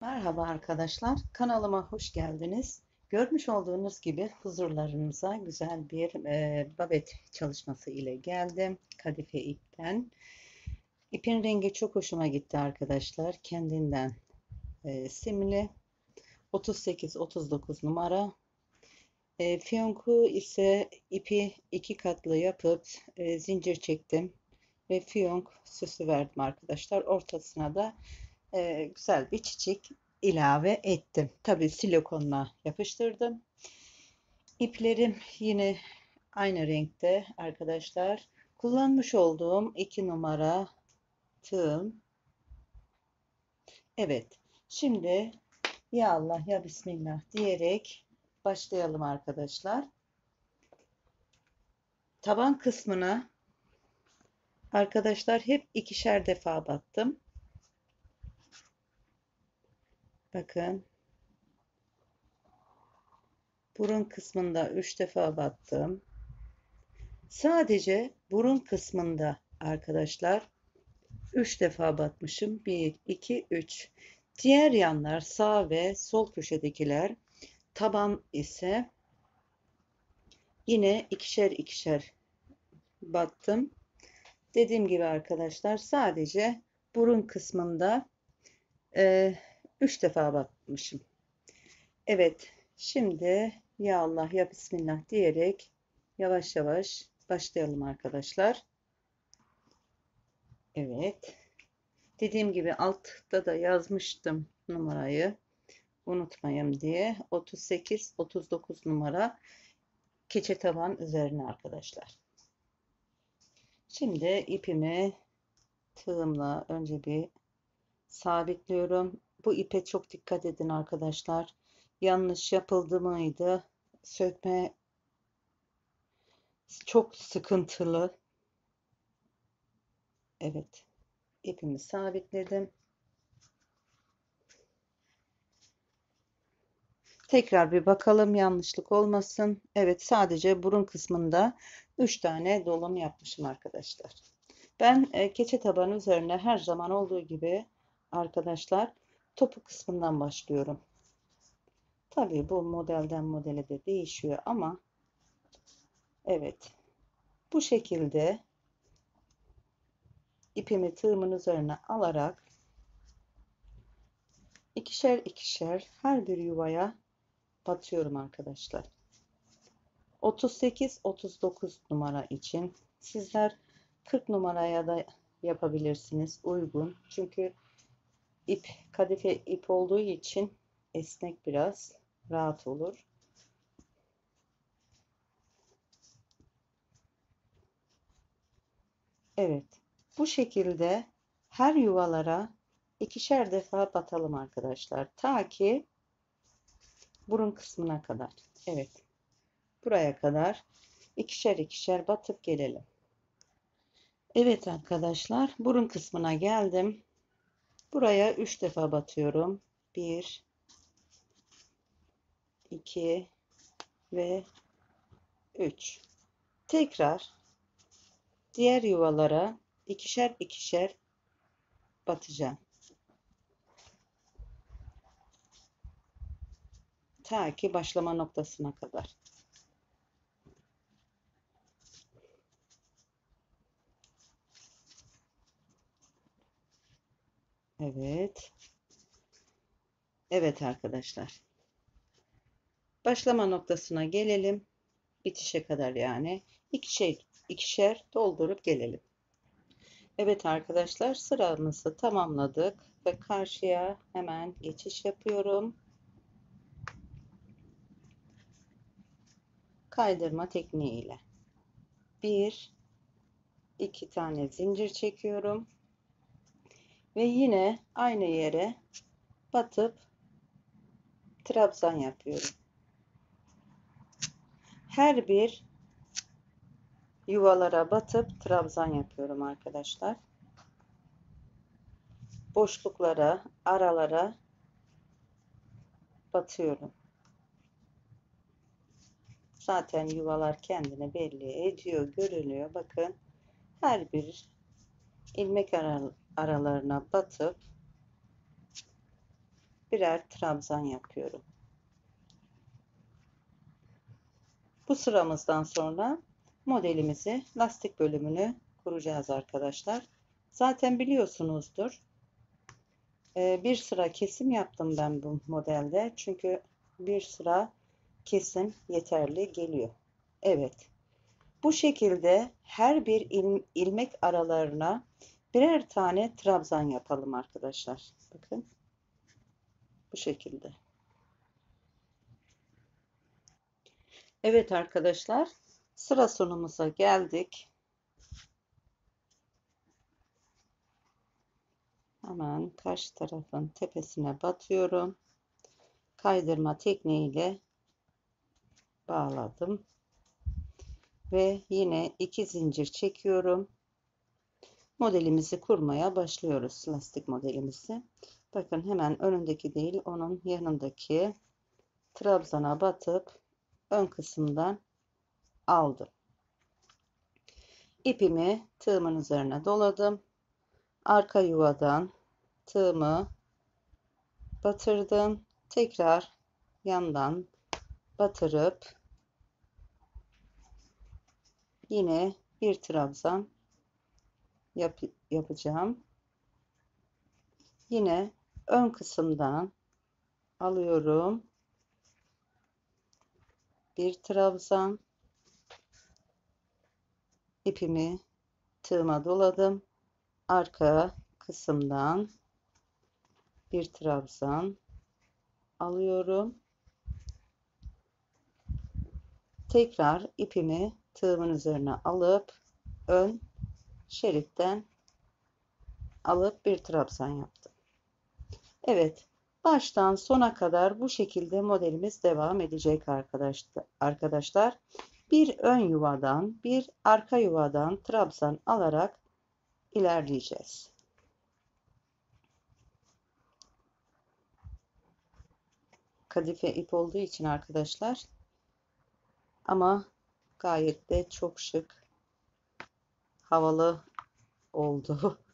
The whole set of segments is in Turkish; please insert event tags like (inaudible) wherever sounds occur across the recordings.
Merhaba arkadaşlar, kanalıma hoş geldiniz. Görmüş olduğunuz gibi huzurlarınıza güzel bir e, babet çalışması ile geldim. Kadife ipten. İpin rengi çok hoşuma gitti arkadaşlar. Kendinden e, simli. 38-39 numara. E, fiyonku ise ipi iki katlı yapıp e, zincir çektim. Ve fiyonk süsü verdim arkadaşlar. Ortasına da e, güzel bir çiçek ilave ettim. Tabii silikonla yapıştırdım. İplerim yine aynı renkte arkadaşlar. Kullanmış olduğum iki numara tığım. Evet. Şimdi ya Allah ya Bismillah diyerek başlayalım arkadaşlar. Taban kısmına arkadaşlar hep ikişer defa battım. Bakın. Burun kısmında 3 defa battım. Sadece burun kısmında arkadaşlar 3 defa batmışım. 1, 2, 3. Diğer yanlar sağ ve sol köşedekiler taban ise yine ikişer ikişer battım. Dediğim gibi arkadaşlar sadece burun kısmında 3 defa bakmışım. Evet. Şimdi ya Allah ya Bismillah diyerek yavaş yavaş başlayalım arkadaşlar. Evet. Dediğim gibi altta da yazmıştım numarayı. Unutmayayım diye. 38 39 numara keçe taban üzerine arkadaşlar. Şimdi ipimi tığımla önce bir sabitliyorum bu ipe çok dikkat edin arkadaşlar. Yanlış yapıldı mıydı? Sökme çok sıkıntılı. Evet. ipimi sabitledim. Tekrar bir bakalım yanlışlık olmasın. Evet sadece burun kısmında 3 tane dolum yapmışım arkadaşlar. Ben e, keçe tabanı üzerine her zaman olduğu gibi arkadaşlar topu kısmından başlıyorum. Tabii bu modelden modele de değişiyor ama evet bu şekilde ipimi tığımın üzerine alarak ikişer ikişer her bir yuvaya batıyorum arkadaşlar. 38-39 numara için sizler 40 numaraya da yapabilirsiniz uygun. Çünkü ip kadife ip olduğu için esnek biraz rahat olur. Evet. Bu şekilde her yuvalara ikişer defa batalım arkadaşlar. Ta ki burun kısmına kadar. Evet. Buraya kadar ikişer ikişer batıp gelelim. Evet arkadaşlar burun kısmına geldim. Buraya 3 defa batıyorum. 1 2 ve 3. Tekrar diğer yuvalara ikişer ikişer batacağım. Ta ki başlama noktasına kadar. Evet. Evet arkadaşlar. Başlama noktasına gelelim. Bitişe kadar yani. İkişer, ikişer doldurup gelelim. Evet arkadaşlar sıramızı tamamladık ve karşıya hemen geçiş yapıyorum. Kaydırma tekniğiyle. Bir, iki tane zincir çekiyorum ve yine aynı yere batıp trabzan yapıyorum. Her bir yuvalara batıp trabzan yapıyorum arkadaşlar. Boşluklara, aralara batıyorum. Zaten yuvalar kendini belli ediyor, görünüyor. Bakın her bir ilmek aralarına batıp birer trabzan yapıyorum. Bu sıramızdan sonra modelimizi lastik bölümünü kuracağız arkadaşlar. Zaten biliyorsunuzdur. Ee, bir sıra kesim yaptım ben bu modelde. Çünkü bir sıra kesim yeterli geliyor. Evet. Bu şekilde her bir il, ilmek aralarına birer tane trabzan yapalım arkadaşlar. Bakın. Bu şekilde. Evet arkadaşlar. Sıra sonumuza geldik. Hemen karşı tarafın tepesine batıyorum. Kaydırma tekniğiyle bağladım. Ve yine iki zincir çekiyorum. Modelimizi kurmaya başlıyoruz. Lastik modelimizi. Bakın hemen önündeki değil onun yanındaki trabzana batıp ön kısımdan aldım. İpimi tığımın üzerine doladım. Arka yuvadan tığımı batırdım. Tekrar yandan batırıp yine bir trabzan yap yapacağım. Yine ön kısımdan alıyorum. Bir trabzan ipimi tığıma doladım. Arka kısımdan bir trabzan alıyorum. Tekrar ipimi tığımın üzerine alıp ön şeritten alıp bir trabzan yaptım. Evet, baştan sona kadar bu şekilde modelimiz devam edecek arkadaşlar. Bir ön yuvadan, bir arka yuvadan trabzan alarak ilerleyeceğiz. Kadife ip olduğu için arkadaşlar ama gayet de çok şık havalı oldu. (laughs)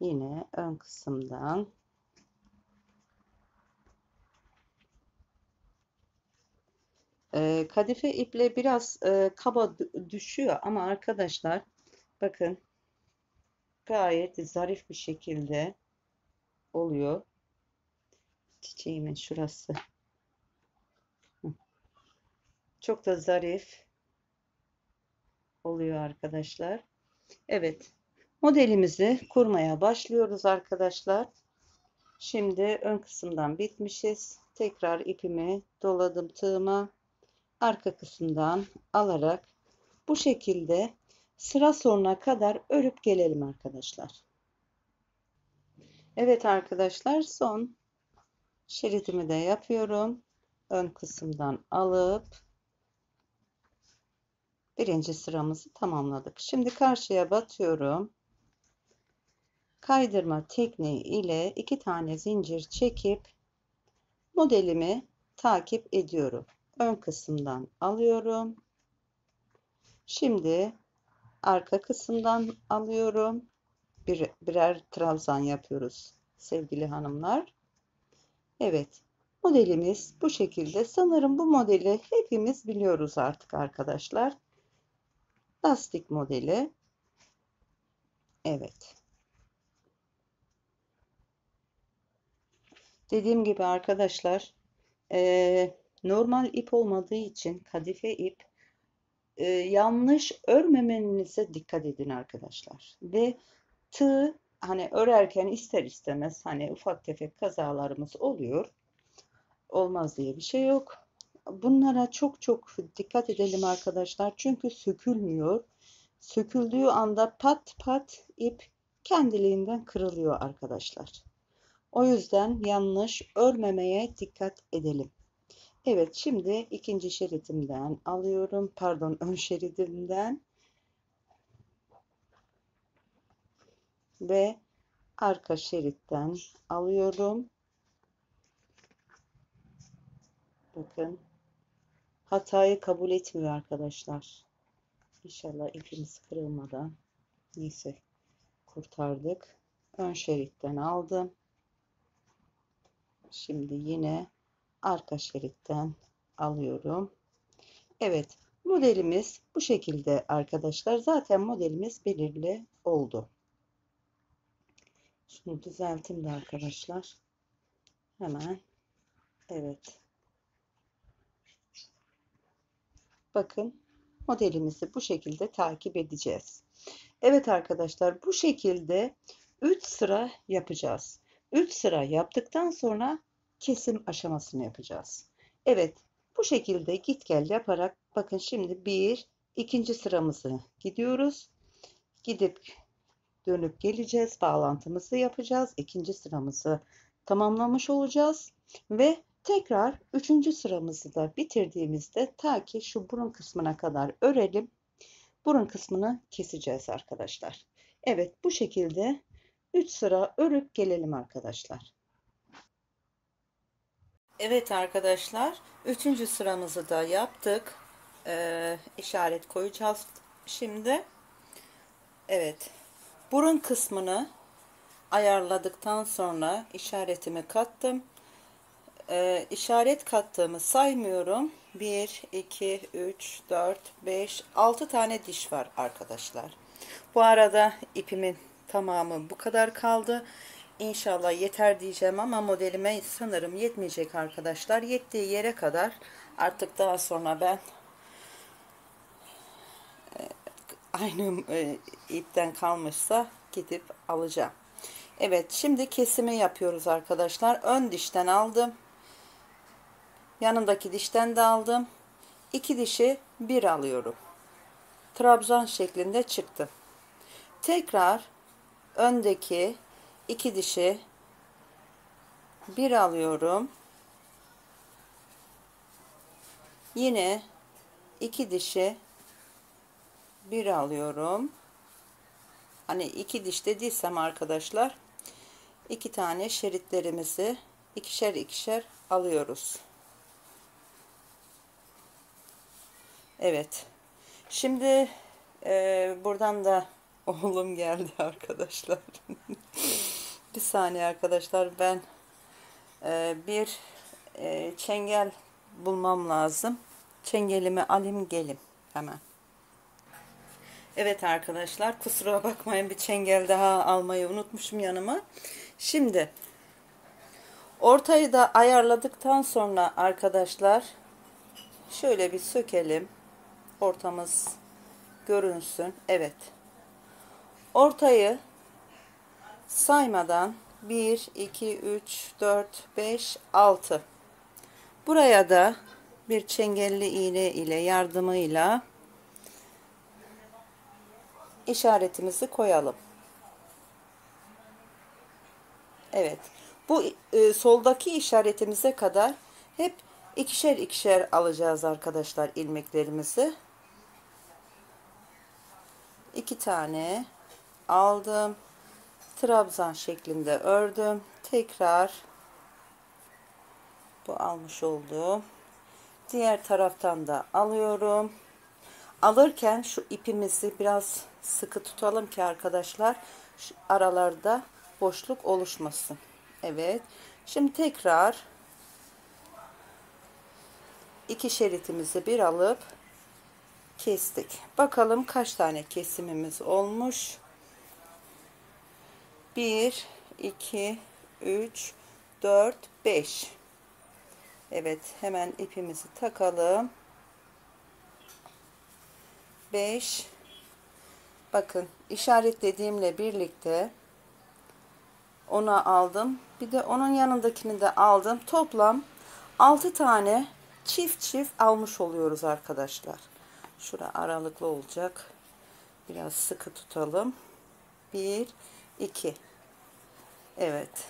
Yine ön kısımdan e, kadife iple biraz e, kaba düşüyor ama arkadaşlar bakın gayet zarif bir şekilde oluyor. Çiçeğimin şurası. Çok da zarif oluyor arkadaşlar. Evet. Modelimizi kurmaya başlıyoruz arkadaşlar. Şimdi ön kısımdan bitmişiz. Tekrar ipimi doladım tığıma. Arka kısımdan alarak bu şekilde sıra sonuna kadar örüp gelelim arkadaşlar. Evet arkadaşlar son şeritimi de yapıyorum. Ön kısımdan alıp birinci sıramızı tamamladık. Şimdi karşıya batıyorum. Kaydırma tekniği ile iki tane zincir çekip modelimi takip ediyorum. Ön kısımdan alıyorum. Şimdi arka kısımdan alıyorum. Bir, birer trabzan yapıyoruz sevgili hanımlar. Evet. Modelimiz bu şekilde. Sanırım bu modeli hepimiz biliyoruz artık arkadaşlar. Lastik modeli. Evet. Dediğim gibi arkadaşlar e, normal ip olmadığı için kadife ip e, yanlış örmemenize dikkat edin arkadaşlar. Ve tığ hani örerken ister istemez hani ufak tefek kazalarımız oluyor. Olmaz diye bir şey yok. Bunlara çok çok dikkat edelim arkadaşlar. Çünkü sökülmüyor. Söküldüğü anda pat pat ip kendiliğinden kırılıyor arkadaşlar. O yüzden yanlış örmemeye dikkat edelim. Evet şimdi ikinci şeritimden alıyorum. Pardon ön şeridimden ve arka şeritten alıyorum. Bakın hatayı kabul etmiyor arkadaşlar. İnşallah ipimiz kırılmadan neyse kurtardık. Ön şeritten aldım. Şimdi yine arka şeritten alıyorum. Evet, modelimiz bu şekilde arkadaşlar. Zaten modelimiz belirli oldu. Şunu düzelteyim de arkadaşlar. Hemen. Evet. Bakın modelimizi bu şekilde takip edeceğiz. Evet arkadaşlar bu şekilde 3 sıra yapacağız. 3 sıra yaptıktan sonra kesim aşamasını yapacağız. Evet bu şekilde git gel yaparak bakın şimdi bir ikinci sıramızı gidiyoruz. Gidip dönüp geleceğiz. Bağlantımızı yapacağız. İkinci sıramızı tamamlamış olacağız. Ve tekrar üçüncü sıramızı da bitirdiğimizde ta ki şu burun kısmına kadar örelim. Burun kısmını keseceğiz arkadaşlar. Evet bu şekilde 3 sıra örüp gelelim arkadaşlar. Evet arkadaşlar, üçüncü sıramızı da yaptık. Ee, işaret koyacağız şimdi. Evet, burun kısmını ayarladıktan sonra işaretimi kattım. Ee, işaret kattığımı saymıyorum. 1, 2, 3, 4, 5, 6 tane diş var arkadaşlar. Bu arada ipimin tamamı bu kadar kaldı. İnşallah yeter diyeceğim ama modelime sanırım yetmeyecek arkadaşlar. Yettiği yere kadar artık daha sonra ben e, aynı e, ipten kalmışsa gidip alacağım. Evet şimdi kesimi yapıyoruz arkadaşlar. Ön dişten aldım. Yanındaki dişten de aldım. İki dişi bir alıyorum. Trabzan şeklinde çıktı. Tekrar öndeki iki dişi bir alıyorum. Yine iki dişi bir alıyorum. Hani iki diş dediysem arkadaşlar iki tane şeritlerimizi ikişer ikişer alıyoruz. Evet. Şimdi e, buradan da (laughs) oğlum geldi arkadaşlar. (laughs) bir saniye arkadaşlar ben e, bir e, çengel bulmam lazım. Çengelimi alayım gelim hemen. Evet arkadaşlar kusura bakmayın bir çengel daha almayı unutmuşum yanıma. Şimdi ortayı da ayarladıktan sonra arkadaşlar şöyle bir sökelim. Ortamız görünsün. Evet. Ortayı saymadan 1, 2, 3, 4, 5, 6. Buraya da bir çengelli iğne ile yardımıyla işaretimizi koyalım. Evet. Bu e, soldaki işaretimize kadar hep ikişer ikişer alacağız arkadaşlar ilmeklerimizi. İki tane aldım. Trabzan şeklinde ördüm. Tekrar bu almış olduğum diğer taraftan da alıyorum. Alırken şu ipimizi biraz sıkı tutalım ki arkadaşlar şu aralarda boşluk oluşmasın. Evet. Şimdi tekrar iki şeritimizi bir alıp kestik. Bakalım kaç tane kesimimiz olmuş. 1 2 3 4 5 Evet hemen ipimizi takalım. 5 bakın işaretlediğimle birlikte ona aldım. Bir de onun yanındakini de aldım. Toplam 6 tane çift çift almış oluyoruz arkadaşlar şura aralıklı olacak biraz sıkı tutalım 1 2 Evet.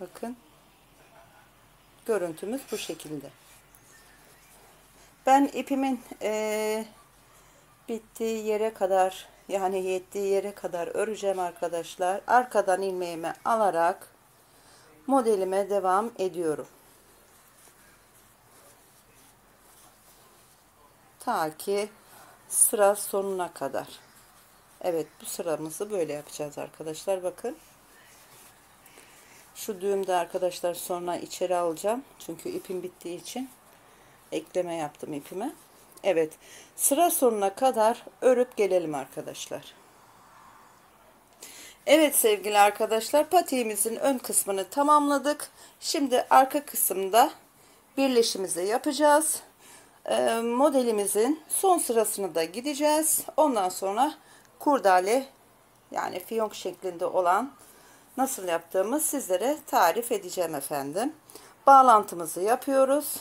Bakın. Görüntümüz bu şekilde. Ben ipimin e, bittiği yere kadar yani yettiği yere kadar öreceğim arkadaşlar. Arkadan ilmeğimi alarak modelime devam ediyorum. Ta ki sıra sonuna kadar. Evet bu sıramızı böyle yapacağız arkadaşlar bakın. Şu düğümde arkadaşlar sonra içeri alacağım. Çünkü ipim bittiği için ekleme yaptım ipime. Evet sıra sonuna kadar örüp gelelim arkadaşlar. Evet sevgili arkadaşlar patiğimizin ön kısmını tamamladık. Şimdi arka kısımda birleşimizi yapacağız. Ee, modelimizin son sırasını da gideceğiz. Ondan sonra kurdale yani fiyonk şeklinde olan nasıl yaptığımı sizlere tarif edeceğim efendim. Bağlantımızı yapıyoruz.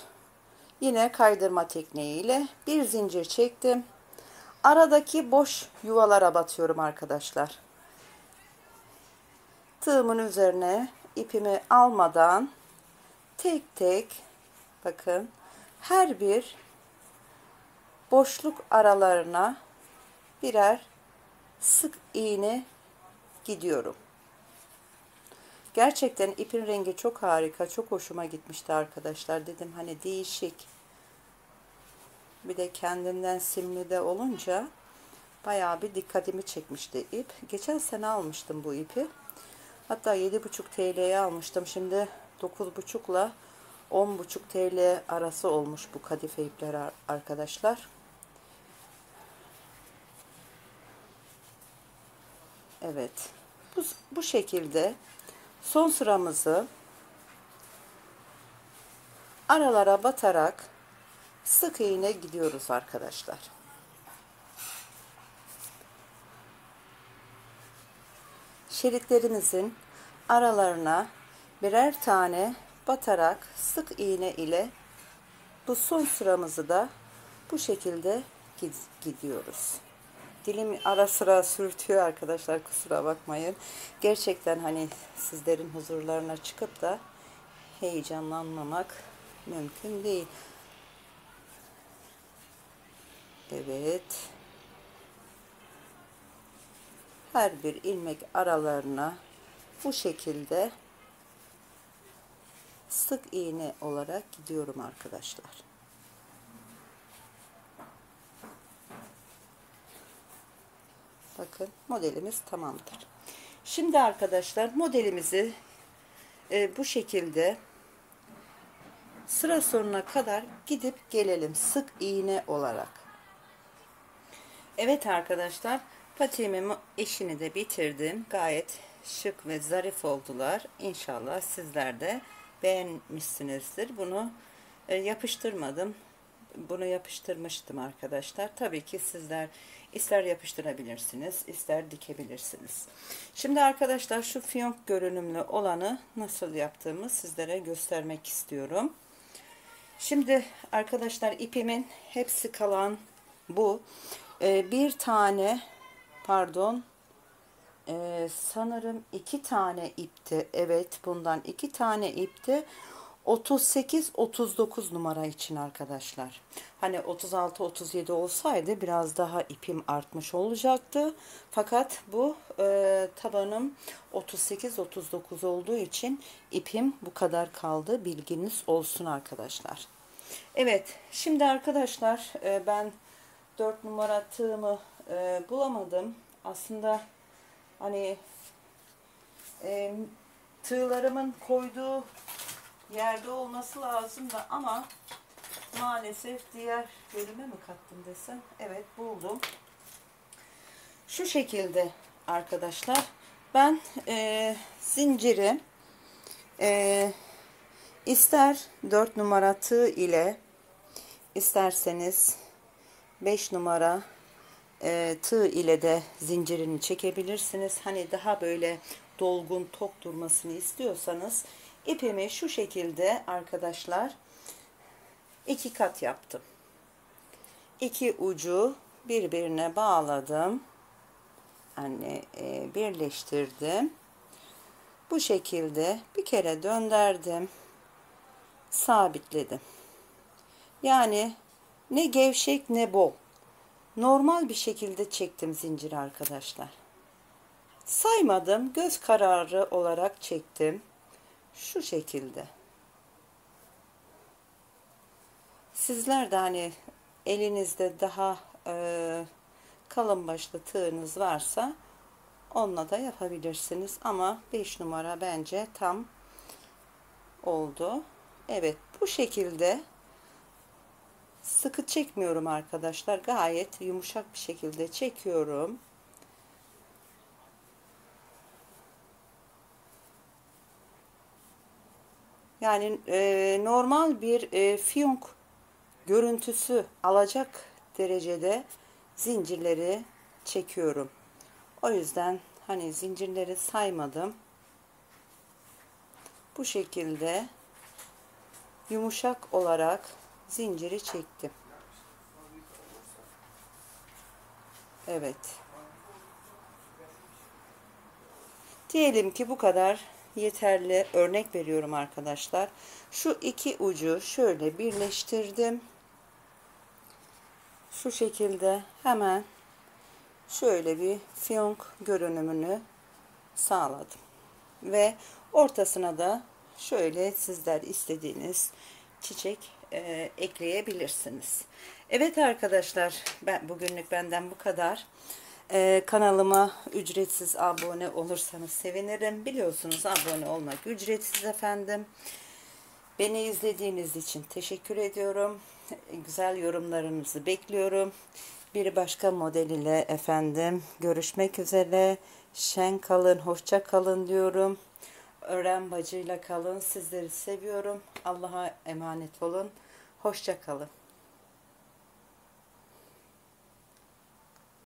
Yine kaydırma tekniğiyle bir zincir çektim. Aradaki boş yuvalara batıyorum arkadaşlar. Tığımın üzerine ipimi almadan tek tek bakın her bir boşluk aralarına birer sık iğne gidiyorum. Gerçekten ipin rengi çok harika. Çok hoşuma gitmişti arkadaşlar. Dedim hani değişik. Bir de kendinden simli de olunca bayağı bir dikkatimi çekmişti ip. Geçen sene almıştım bu ipi. Hatta 7,5 TL'ye almıştım. Şimdi 9,5 ile 10,5 TL arası olmuş bu kadife ipler arkadaşlar. Evet. Bu, bu şekilde son sıramızı aralara batarak sık iğne gidiyoruz arkadaşlar. Şeritlerimizin aralarına birer tane batarak sık iğne ile bu son sıramızı da bu şekilde gidiyoruz. Dilim ara sıra sürtüyor arkadaşlar kusura bakmayın. Gerçekten hani sizlerin huzurlarına çıkıp da heyecanlanmamak mümkün değil. Evet. Her bir ilmek aralarına bu şekilde sık iğne olarak gidiyorum arkadaşlar. Bakın modelimiz tamamdır. Şimdi arkadaşlar modelimizi e, bu şekilde sıra sonuna kadar gidip gelelim sık iğne olarak. Evet arkadaşlar patiğimin işini de bitirdim. Gayet şık ve zarif oldular. İnşallah sizler de beğenmişsinizdir. Bunu e, yapıştırmadım. Bunu yapıştırmıştım arkadaşlar. Tabii ki sizler ister yapıştırabilirsiniz, ister dikebilirsiniz. Şimdi arkadaşlar şu fiyonk görünümlü olanı nasıl yaptığımı sizlere göstermek istiyorum. Şimdi arkadaşlar ipimin hepsi kalan bu. Ee, bir tane pardon ee, sanırım iki tane ipti. Evet bundan iki tane ipti. 38-39 numara için arkadaşlar. Hani 36-37 olsaydı biraz daha ipim artmış olacaktı. Fakat bu e, tabanım 38-39 olduğu için ipim bu kadar kaldı. Bilginiz olsun arkadaşlar. Evet şimdi arkadaşlar e, ben 4 numara tığımı e, bulamadım. Aslında hani e, tığlarımın koyduğu yerde olması lazım da ama maalesef diğer bölüme mi kattım desem? Evet buldum. Şu şekilde arkadaşlar. Ben e, zinciri e, ister 4 numara tığ ile isterseniz 5 numara e, tığ ile de zincirini çekebilirsiniz. Hani daha böyle dolgun tok durmasını istiyorsanız ipimi şu şekilde arkadaşlar iki kat yaptım. İki ucu birbirine bağladım. Hani e, birleştirdim. Bu şekilde bir kere döndürdüm. Sabitledim. Yani ne gevşek ne bol normal bir şekilde çektim zincir arkadaşlar. Saymadım. Göz kararı olarak çektim. Şu şekilde. Sizler de hani elinizde daha e, kalın başlı tığınız varsa onunla da yapabilirsiniz. Ama 5 numara bence tam oldu. Evet bu şekilde sıkı çekmiyorum arkadaşlar. Gayet yumuşak bir şekilde çekiyorum. Yani e, normal bir e, fiyonk görüntüsü alacak derecede zincirleri çekiyorum. O yüzden hani zincirleri saymadım. Bu şekilde yumuşak olarak zinciri çektim. Evet. Diyelim ki bu kadar yeterli örnek veriyorum arkadaşlar. Şu iki ucu şöyle birleştirdim. Şu şekilde hemen şöyle bir fiyonk görünümünü sağladım. Ve ortasına da şöyle sizler istediğiniz çiçek e, ekleyebilirsiniz. Evet arkadaşlar ben bugünlük benden bu kadar. Ee, kanalıma ücretsiz abone olursanız sevinirim. Biliyorsunuz abone olmak ücretsiz efendim. Beni izlediğiniz için teşekkür ediyorum. Güzel yorumlarınızı bekliyorum. Bir başka model ile efendim görüşmek üzere. Şen kalın, hoşça kalın diyorum. Öğren bacıyla kalın. Sizleri seviyorum. Allah'a emanet olun. Hoşça kalın.